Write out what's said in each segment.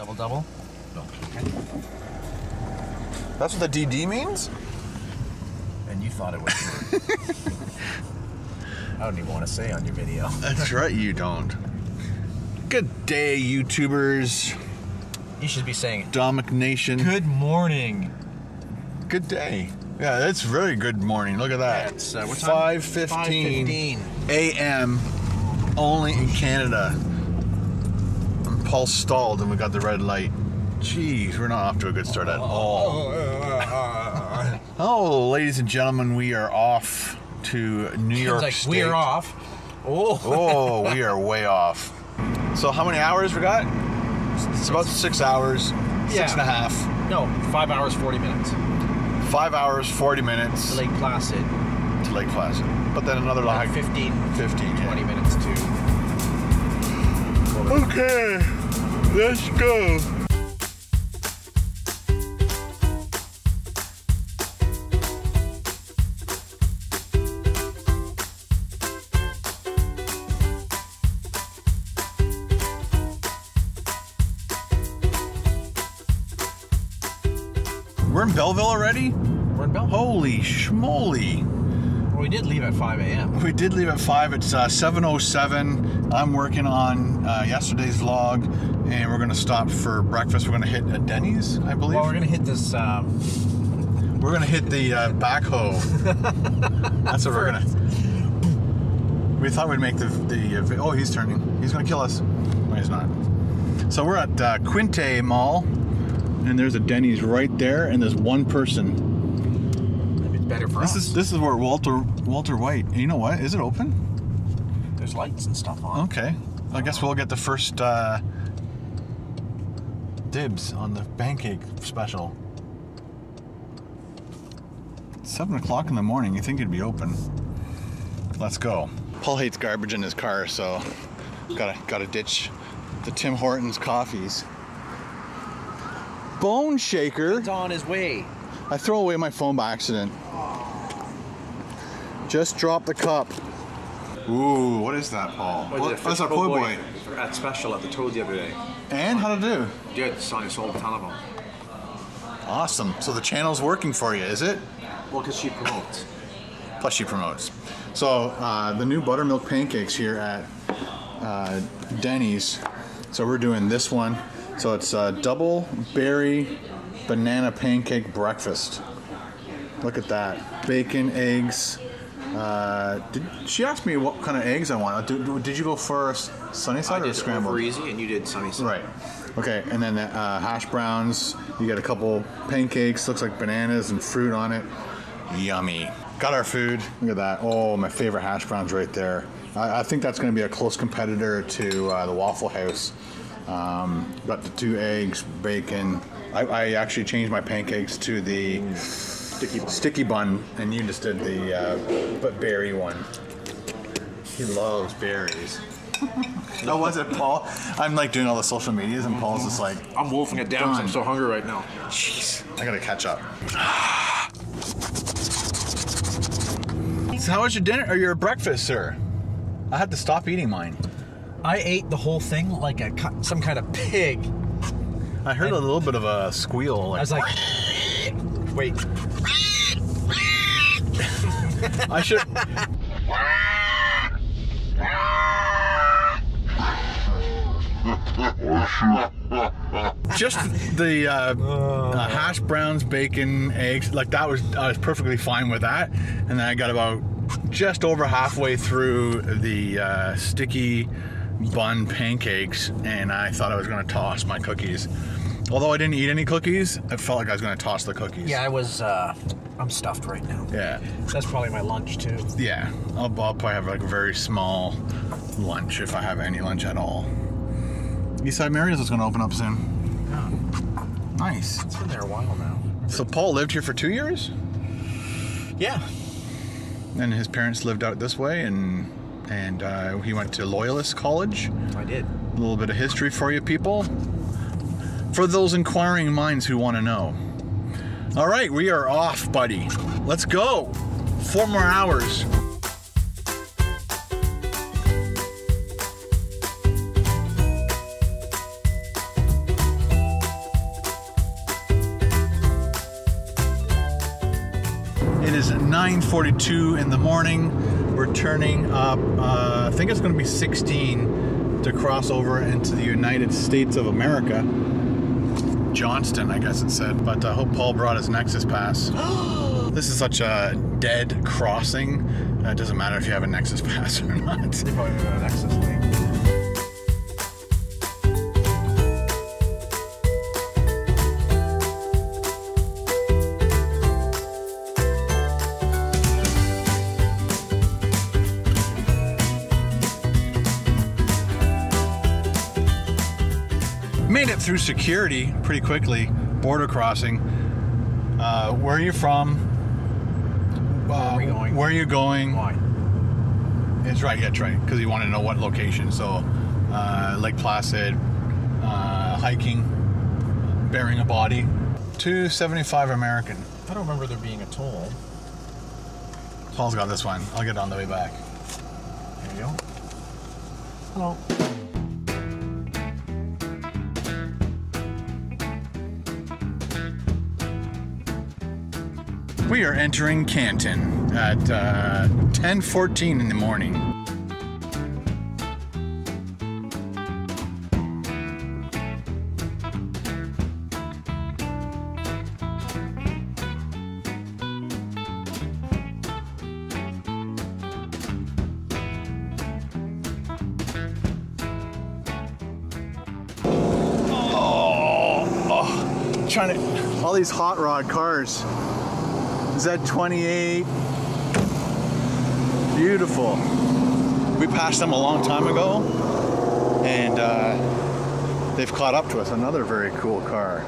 Double double? No. That's what the DD means? And you thought it was. I don't even want to say on your video. That's right, you don't. Good day, YouTubers. You should be saying, Domik Nation. Good morning. Good day. Yeah, it's really good morning. Look at that. It's, uh, 5.15 a.m. only in Canada. And Paul stalled and we got the red light. Jeez, we're not off to a good start at all. Oh, ladies and gentlemen, we are off to New York like State. we're off. Oh. Oh, we are way off. So how many hours we got? It's about six hours, six Yeah. and a half. No, five hours, 40 minutes. Five hours, 40 minutes To Lake Placid. to Lake Placid. But then another like Like 15, 15, 20 minutes to. Okay, let's go. We're in Belleville already? We're in Belleville. Holy schmoly. Well, we did leave at 5 a.m. We did leave at five. It's uh, 7:07. I'm working on uh, yesterday's vlog, and we're gonna stop for breakfast. We're gonna hit a Denny's, I believe. Well, we're going to hit this. Um, We're gonna hit the uh, backhoe. That's what we're gonna. We thought we'd make the the. Uh, oh, he's turning. He's gonna kill us. No, he's not. So we're at uh, Quinte Mall, and there's a Denny's right there, and there's one person. it's better for This us. is this is where Walter Walter White. And you know what? Is it open? There's lights and stuff on. Okay. I guess we'll get the first uh, dibs on the pancake special. Seven o'clock in the morning. You think it'd be open? Let's go. Paul hates garbage in his car, so gotta gotta ditch the Tim Hortons coffees. Bone shaker. It's on his way. I throw away my phone by accident. Just drop the cup. Ooh, what is that, Paul? that's our po' boy. At special at the Toad the other day. And how to do? Good, Sonny sold a ton of them. Awesome. So the channel's working for you, is it? Well, because she promotes. Plus she promotes. So uh, the new buttermilk pancakes here at uh, Denny's. So we're doing this one. So it's a double berry banana pancake breakfast. Look at that. Bacon, eggs. Uh, did, she asked me what kind of eggs I want. Did, did you go for s- sunny I side or did scrambled? over easy, and you did Sunny side. Right. Okay, and then uh, hash browns. You got a couple pancakes. Looks like bananas and fruit on it. Yummy. Got our food. Look at that. Oh, my favorite hash browns right there. I, I think that's going to be a close competitor to uh, the Waffle House. Um, got the two eggs, bacon. I, I actually changed my pancakes to the sticky bun. sticky bun, and you just did the uh, but berry one. He loves berries. Oh, was it Paul? I'm like doing all the social medias, and Paul's just like, I'm wolfing it down 'cause I'm so hungry right now. jeez, I gotta catch up. so, how was your dinner or your breakfast, sir? I had to stop eating mine. I ate the whole thing like a some kind of pig. I heard a little bit of a squeal. I was like, wait, I should. Just the uh, uh, hash browns, bacon, eggs, like that was I was perfectly fine with that. And then I got about just over halfway through the uh, sticky bun pancakes, and I thought I was going to toss my cookies. Although I didn't eat any cookies, I felt like I was going to toss the cookies. yeah, I was. Uh, I'm stuffed right now. Yeah. That's probably my lunch too. Yeah, I'll, I'll probably have like a very small lunch if I have any lunch at all. East Side Mario's is going to open up soon. Yeah. Nice. It's been there a while now. So Paul lived here for two years, Yeah. and his parents lived out this way, and and uh, he went to Loyalist College. I did. A little bit of history for you people, for those inquiring minds who want to know. All right, we are off, buddy. Let's go. Four more hours. It is 9.42 in the morning. We're turning up, uh, I think it's gonna be 16 to cross over into the United States of America. Johnstown, I guess it said. But I hope Paul brought his Nexus pass. this is such a dead crossing. Uh, it doesn't matter if you have a Nexus pass or not. Through security pretty quickly. Border crossing. Uh, where are you from? Where are we going? Where are you going? Why? It's right, yeah, it's right. Because you want to know what location. So, uh, Lake Placid, uh, hiking, burying a body. 275 American. I don't remember there being a toll. Paul's got this one. I'll get it on the way back. There you go. Hello. We are entering Canton at uh, 10:14 in the morning. Oh, trying to all these hot rod cars. Z28. Beautiful. We passed them a long time ago, and uh, they've caught up to us. Another very cool car.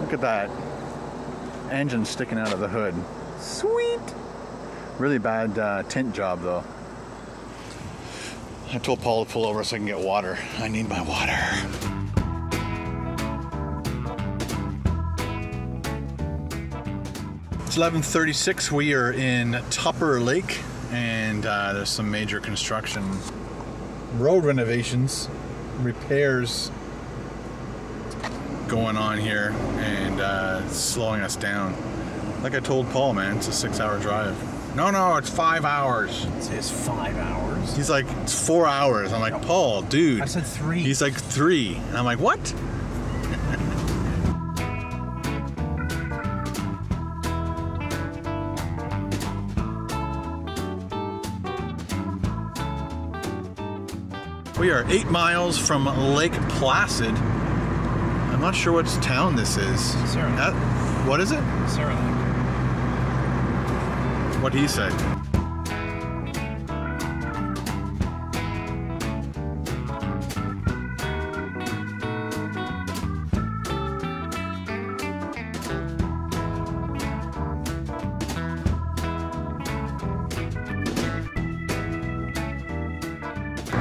Look at that engine sticking out of the hood. Sweet. Really bad uh, tint job though. I told Paul to pull over so I can get water. I need my water. 11:36. We are in Tupper Lake, and uh, there's some major construction, road renovations, repairs going on here, and uh, it's slowing us down. Like I told Paul, man, it's a six-hour drive. No, no, it's five hours. It's five hours. He's like, it's four hours. I'm like, Paul, dude. I said three. He's like three. And I'm like, what? We are eight miles from Lake Placid. I'm not sure what town this is. Sarah. What is it? Sarah What did he say?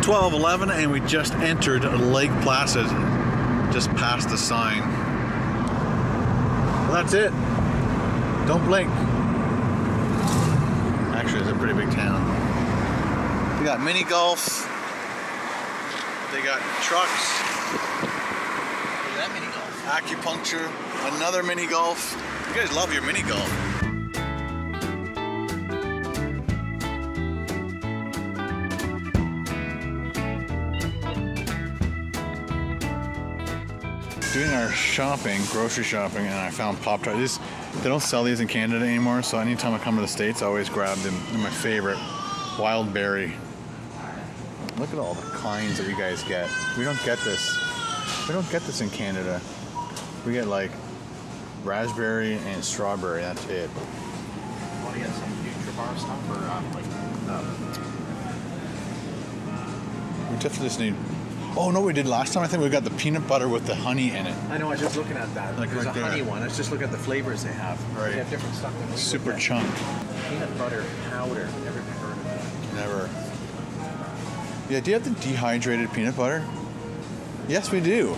Twelve eleven, and we just entered Lake Placid, just past the sign. Well, that's it. Don't blink. Actually, it's a pretty big town. They got mini golf. They got trucks. Look at that mini golf. Acupuncture. Another mini golf. You guys love your mini golf. Doing our shopping, grocery shopping, and I found Pop Tarts. These- They don't sell these in Canada anymore, so anytime I come to the States, I always grab them. They're my favorite. Wild berry. Look at all the kinds that you guys get. We don't get this. We don't get this in Canada. We get like raspberry and strawberry. That's it. Want to get some NutriBar stuff or um, like um, We definitely just need. Oh no, we did last time. I think we got the peanut butter with the honey in it. I know. I was just looking at that. Like There's right a there. honey one. Let's just look at the flavors they have. Right. They have different stuff. Super chunk. Peanut butter powder. Never heard of that. Never. Yeah, do you have the dehydrated peanut butter? Yes, we do.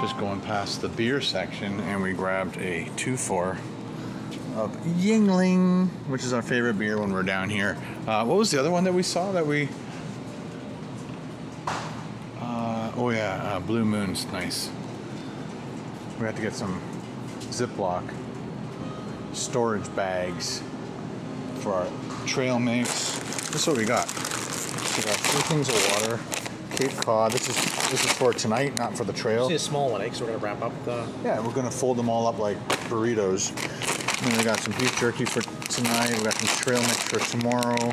Just going past the beer section, and we grabbed a 2-4 of Yuengling, which is our favorite beer when we're down here. Uh, what was the other one that we saw that we... Uh, oh, yeah, uh, Blue Moon's nice. We have to get some Ziploc storage bags for our trail mix. This is what we got. We got three things of water. Cape Cod. This is this is for tonight, not for the trail. A small one, eh? So we're gonna wrap up the. Yeah, we're gonna fold them all up like burritos. And we got some beef jerky for tonight. We got some trail mix for tomorrow.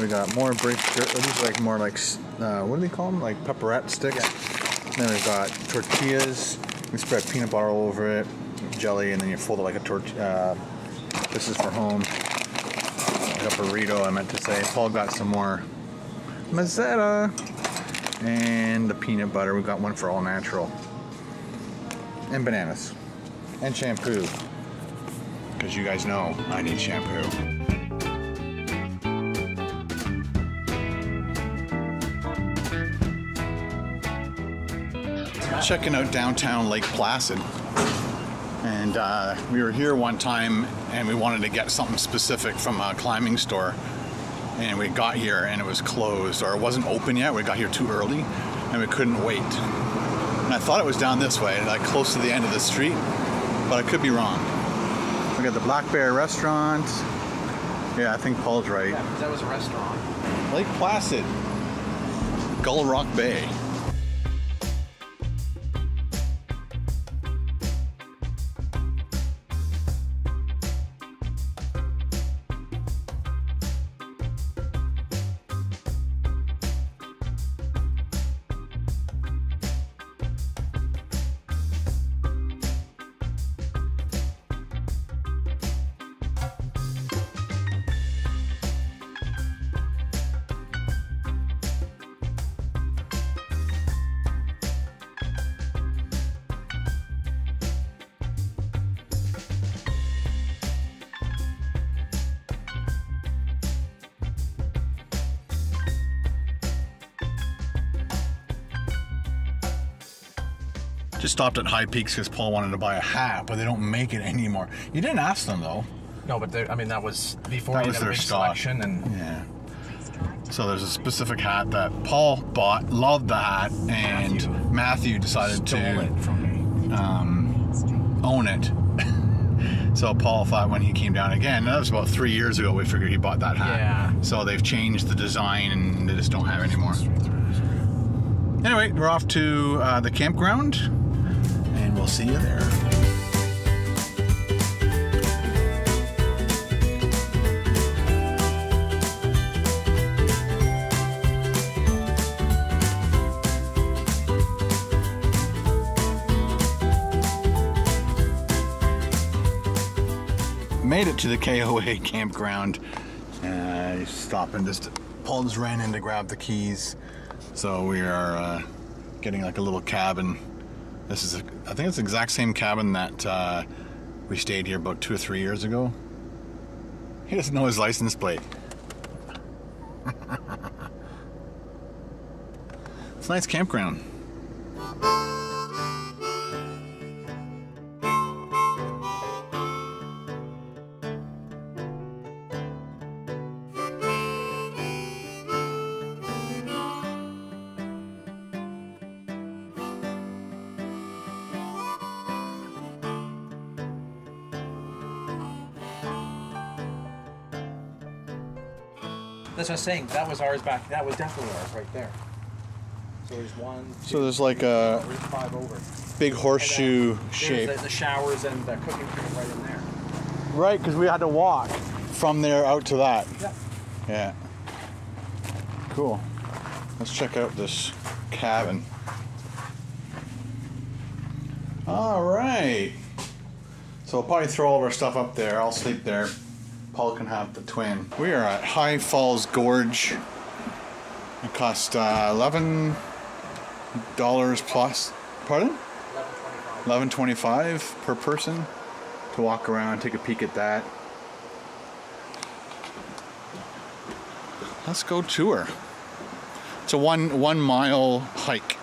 We got more beef jerky. These are like more like uh, what do they call them? Like pepperette sticks. Then we've got tortillas. We spread peanut butter all over it, jelly, and then you fold it like a tortilla. Uh, this is for home. Like a burrito, I meant to say. Paul got some more mazzetta and the peanut butter. We got one for all natural and bananas and shampoo because you guys know I need shampoo. Checking out downtown Lake Placid. And uh, we were here one time and we wanted to get something specific from a climbing store. And we got here and it was closed or it wasn't open yet. We got here too early and we couldn't wait. And I thought it was down this way, like close to the end of the street, but I could be wrong. We got the Black Bear restaurant. Yeah, I think Paul's right. Yeah, that was a restaurant. Lake Placid, Gull Rock Bay. Just stopped at High Peaks because Paul wanted to buy a hat, but they don't make it anymore. You didn't ask them though. No, but I mean that was before That was their stock. selection, and Yeah. So there's a specific hat that Paul bought, loved the hat, and Matthew, Matthew decided to it from me. own it. so Paul thought when he came down again, that was about three years ago, we figured he bought that hat. Yeah. So they've changed the design and they just don't have it anymore. Anyway, we're off to uh, the campground we'll see you there. Made it to the KOA campground. Uh, stopping just. Paul just ran in to grab the keys. So we are uh, getting like a little cabin. This is, a, I think it's the exact same cabin that uh, we stayed here about two or three years ago. He doesn't know his license plate. it's a nice campground. That's what I'm saying. That was ours back. That was definitely ours right there. So there's one, So there's like a three, five over. big horseshoe And shape. There's the, the showers and the cooking creek right in there. Right, because we had to walk from there out to that. Yeah. Yeah. Cool. Let's check out this cabin. All right. So we'll probably throw all of our stuff up there. I'll sleep there. Paul can have the twin. We are at High Falls Gorge. It cost uh, eleven dollars plus. Pardon? Eleven twenty-five per person to walk around, take a peek at that. Let's go tour. It's a one one mile hike.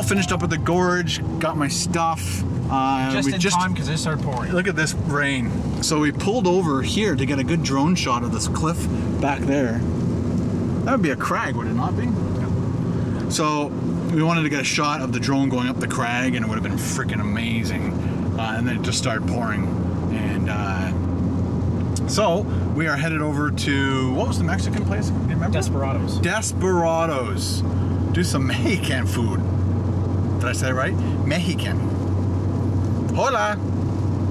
All finished up at the gorge. Got my stuff. Uh, Just we in time because it started pouring. Look at this rain. So we pulled over here to get a good drone shot of this cliff back there. That would be a crag, would it not be? So we wanted to get a shot of the drone going up the crag, and it would have been freaking amazing. Uh, and then it just started pouring, and uh, so we are headed over to what was the Mexican place? Remember? Desperados. Desperados. Do some Mexican food. Did I say it right? Mexican. Hola.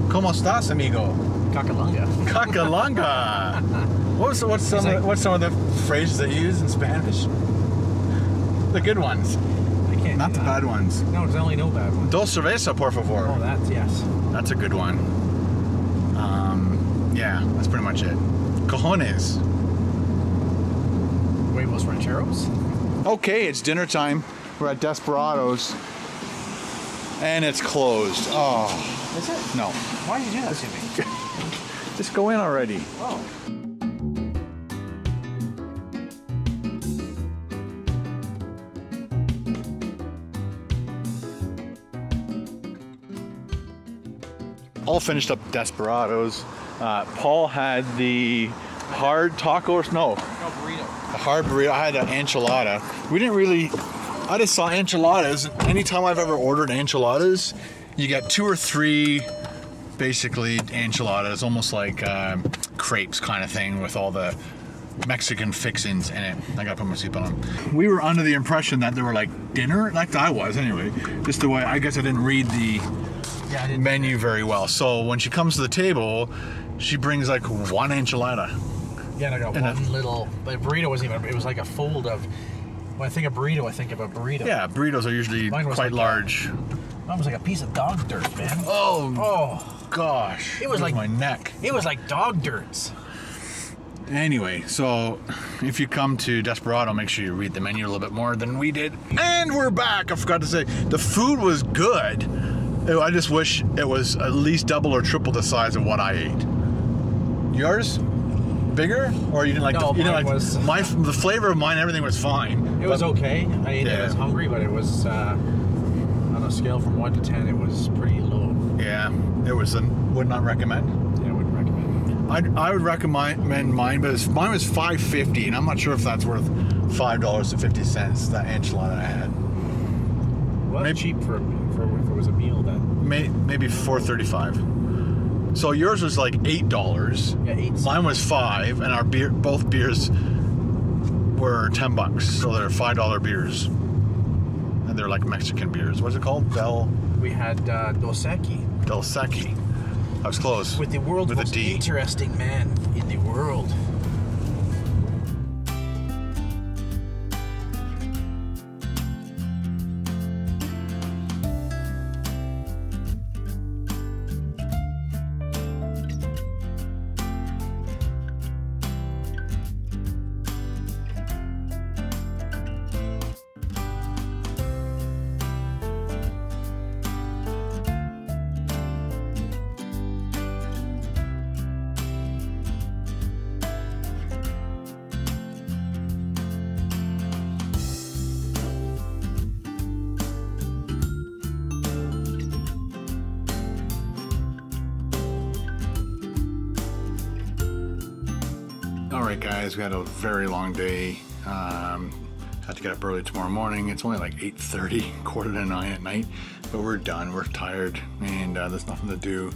¿Cómo estás, amigo? Cacalunga. Cacalanga. What's what's some like- of, what's some of the phrases they use in Spanish? The good ones, I can't. not the that. bad ones. No, there's only no bad ones. Dos cerveza, por favor. Oh, that's yes. That's a good one. Um, yeah, that's pretty much it. Cojones. Huevos rancheros. Okay, it's dinner time. We're at Desperados, and it's closed. Oh Is it? no! Why did you do that to me? Just go in already. Oh. all finished up Desperados. Uh, Paul had the hard tacos. No, No burrito. the hard burrito. I had an enchilada. We didn't really. I just saw enchiladas. Anytime I've ever ordered enchiladas, you get two or three, basically enchiladas, almost like um, crepes kind of thing with all the Mexican fixins in it. I gotta put my seatbelt on. We were under the impression that they were like dinner, like I was anyway. Just the way I guess I didn't read the Yeah, didn't. menu very well. So when she comes to the table, she brings like one enchilada. Yeah, and I got And one a- little. But burrito wasn't even. It was like a fold of. When I think of burrito, I think of a burrito. Yeah, burritos are usually Mine was quite like large. Mine was like a piece of dog dirt, man. Oh Oh, gosh, It was like- my neck. it was like dog dirts. Anyway, so if you come to Desperado, make sure you read the menu a little bit more than we did. And we're back. I forgot to say the food was good. Oh, I just wish it was at least double or triple the size of what I ate. Yours? Bigger? Or you didn't like No, the, you didn't like was- my the flavor of mine everything was fine. It was okay. I ate it. I was hungry, but it was uh, on a scale from one to ten. It was pretty low. Yeah, it was a would not recommend. Yeah, I wouldn't recommend. I'd, I would recommend mine, but mine was five fifty, and I'm not sure if that's worth five dollars and fifty cents. That enchilada I had, Well, Maybe- cheap for for if it was a meal then. May, maybe four thirty five. So yours was like eight dollars. Yeah, eight. Mine was five, and our beer, both beers were ten bucks. So they're five dollar beers, and they're like Mexican beers. What's it called? Del We had uh, Dos Equis Del Secchi. I was close. with the world's With a most D. interesting man in the world. Right, guys, we had a very long day. Um, had to get up early tomorrow morning. It's only like 8:30, quarter to nine at night, but we're done. We're tired, and uh, there's nothing to do.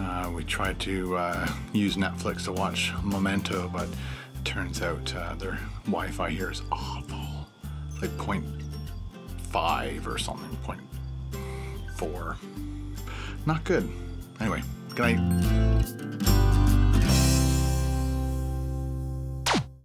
Uh, we tried to uh, use Netflix to watch Memento, but it turns out uh, their Wi-Fi here is awful, like 0.5 or something, 0.4. Not good. Anyway, good night.